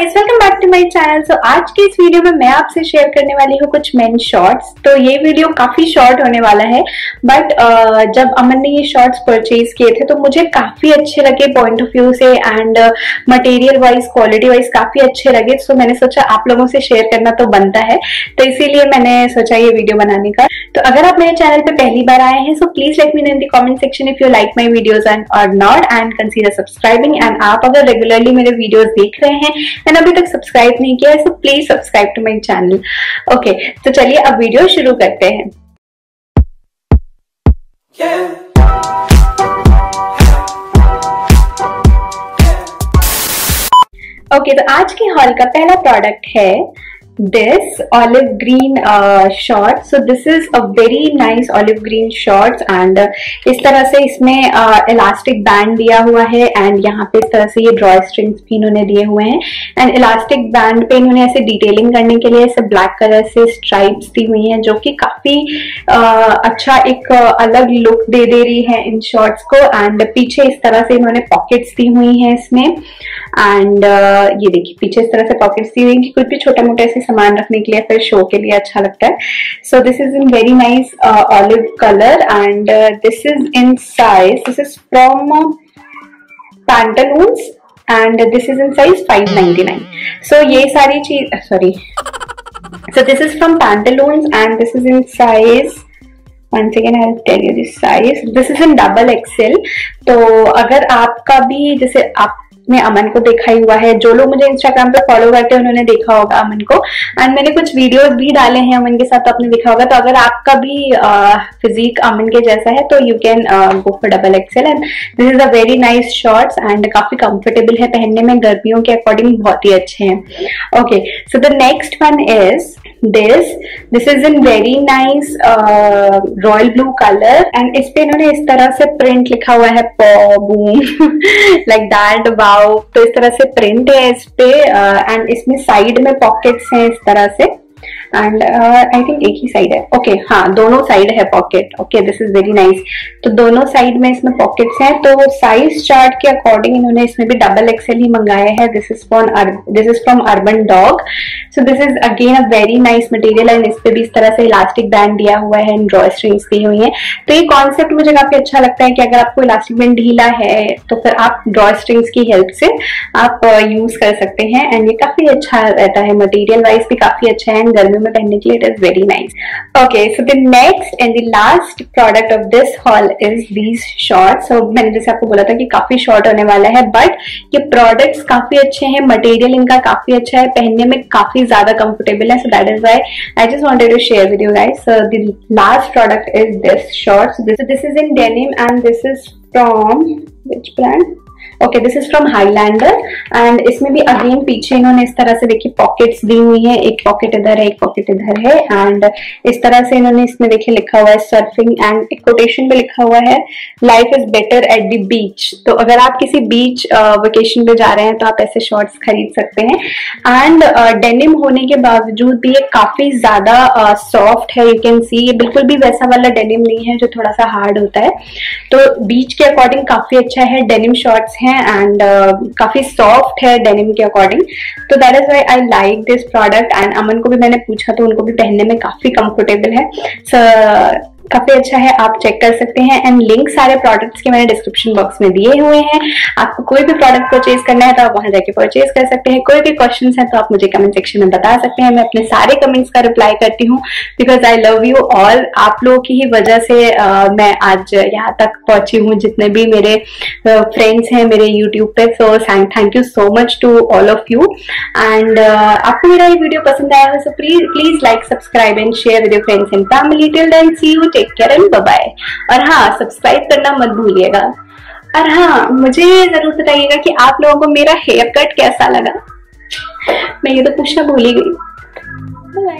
Guys welcome back to my channel so आज के इस वीडियो में मैं आपसे शेयर करने वाली हूँ कुछ मेन शॉर्ट्स तो ये वीडियो काफ़ी शॉर्ट होने वाला है बट uh, जब अमन ने ये शॉर्ट्स परचेज किए थे तो मुझे काफ़ी अच्छे लगे पॉइंट ऑफ़ व्यू से and material wise quality wise काफ़ी अच्छे लगे। सो so, मैंने सोचा आप लोगों से शेयर करना तो बनता है। तो इसीलिए मैंने सोचा ये वीडियो बनाने का। तो अगर आप मेरे चैनल पे पहली बार आए हैं so please let me know in the comment section if you like my videos and और not and consider subscribing and आप अगर रेगुलरली मेरे वीडियोस देख रहे हैं एंड अभी तक सब्सक्राइब नहीं किया है so please subscribe to my channel okay तो चलिए अब वीडियो शुरू करते हैं। ओके okay, तो आज के हॉल का पहला प्रोडक्ट है this olive green uh, short. So this is a very nice olive green shorts and uh, इस तरह से इसमें इलास्टिक uh, बैंड दिया हुआ है एंड यहाँ पे इस तरह से ये ड्रॉ स्ट्रिंग्स भी इन्होंने दिए हुए हैं एंड इलास्टिक बैंड पे इन्होंने ऐसे डिटेलिंग करने के लिए ऐसे ब्लैक कलर से स्ट्राइप्स दी हुई हैं जो कि काफ़ी uh, अच्छा एक uh, अलग लुक दे दे रही है इन शॉर्ट्स को एंड पीछे इस तरह से इन्होंने पॉकेट्स दी हुई हैं इसमें एंड uh, ये देखिए पीछे इस तरह से पॉकेट्स दी हुई हैं कि कुछ भी छोटे मोटे ऐसे सामान रखने के लिए फिर शो के लिए अच्छा लगता है। So this is in very nice olive colour and this is in size this is from Pantaloons and this is in size 599 so ये सारी चीज़ sorry once again I'll tell you this size. This is in double XL तो अगर आपका भी जैसे आप में अमन को देखा ही हुआ है। जो लोग मुझे इंस्टाग्राम पे फॉलो करते हैं, उन्होंने देखा होगा अमन को। एंड मैंने कुछ वीडियोस भी डाले हैं अमन के साथ तो आपने देखा होगा। तो अगर आपका भी फिजिक अमन के जैसा है तो you can go for double XL and this is a very nice shorts and काफ़ी कंफर्टेबल है पहनने में। गर्मियों के अकॉर्डिंग बहुत ही अच्छे हैं। Okay so the next one is this this is in very nice royal blue colour and इस पे इन्होंने इस तरह से प्रिंट लिखा हुआ है पॉ बूम लाइक दैट वाओ तो इस तरह से प्रिंट है इस पे एंड uh, इसमें साइड में पॉकेट्स हैं इस तरह से. एंड आई थिंक एक ही साइड है. ओके okay, हाँ दोनों साइड है pocket okay this is very nice तो दोनों साइड में इसमें पॉकेट्स हैं. तो साइज़ चार्ट के अकॉर्डिंग इन्होंने इसमें भी डबल एक्सएल ही मंगाया है. This is from this is from Urban Dog so this is again a very nice material and इस पे भी इस तरह से इलास्टिक बैंड दिया हुआ है एंड स्ट्रिंग्स दी हुई है. तो ये कॉन्सेप्ट मुझे काफ़ी अच्छा लगता है कि अगर आपको इलास्टिक बैंड ढीला है तो फिर आप ड्रॉ स्ट्रिंग्स की हेल्प से आप यूज़ uh, कर सकते हैं. एंड ये काफ़ी अच्छा रहता है. मटेरियल वाइज भी काफ़ी अच्छा है. एंड गर्मियों पहनने के लिए it is very nice okay so the next and the last product of this haul is these short so मैंने जैसे आपको बोला था कि काफ़ी शॉर्ट होने वाला है बट ये प्रोडक्ट्स काफ़ी अच्छे हैं मटेरियल इनका काफ़ी अच्छा है, पहनने में काफ़ी ज़्यादा कंफर्टेबल है so that is why I just wanted to share with you guys so the last product is this shorts this is in denim and this is from which brand okay this is from Highlander and इसमें भी again पीछे इन्होंने इस तरह से देखिए pockets दी हुई है। एक पॉकेट इधर है एक पॉकेट इधर है। एंड इस तरह से इन्होंने इसमें देखिए लिखा हुआ है सर्फिंग एंड एक कोटेशन पे लिखा हुआ है life is better at the beach तो अगर आप किसी बीच वेकेशन पे जा रहे हैं तो आप ऐसे शॉर्ट्स खरीद सकते हैं। एंड डेनिम uh, होने के बावजूद भी ये काफ़ी ज़्यादा सॉफ्ट uh, है। यू कैन सी ये बिल्कुल भी वैसा वाला डेनिम नहीं है जो थोड़ा सा हार्ड होता है। तो बीच के अकॉर्डिंग काफ़ी अच्छा है। डेनिम शॉर्ट्स हैं एंड काफ़ी सॉफ्ट है डेनिम के अकॉर्डिंग तो that is why I like this product and Aman को भी मैंने पूछा तो उनको भी पहनने में काफ़ी कंफर्टेबल है. So, काफ़ी अच्छा है आप चेक कर सकते हैं। एंड लिंक सारे प्रोडक्ट्स के मैंने डिस्क्रिप्शन बॉक्स में दिए हुए हैं। आपको कोई भी प्रोडक्ट परचेज करना है तो आप वहाँ जाके परचेज कर सकते हैं। कोई भी क्वेश्चन है तो आप मुझे कमेंट सेक्शन में बता सकते हैं। मैं अपने सारे कमेंट्स का रिप्लाई करती हूँ। Because I love you all आप लोगों की ही वजह से आ, मैं आज यहाँ तक पहुँची हूँ। जितने भी मेरे फ्रेंड्स हैं मेरे यूट्यूब पे so thank you so much to all of you and आपको मेरा ये वीडियो पसंद आया हो so please please like subscribe and share with your friends and family till then see you take care and bye और हाँ subscribe करना मत भूलिएगा। और हाँ मुझे ज़रूर बताइएगा कि आप लोगों को मेरा हेयर कट कैसा लगा। मैं ये तो पूछना भूल ही गई। बाय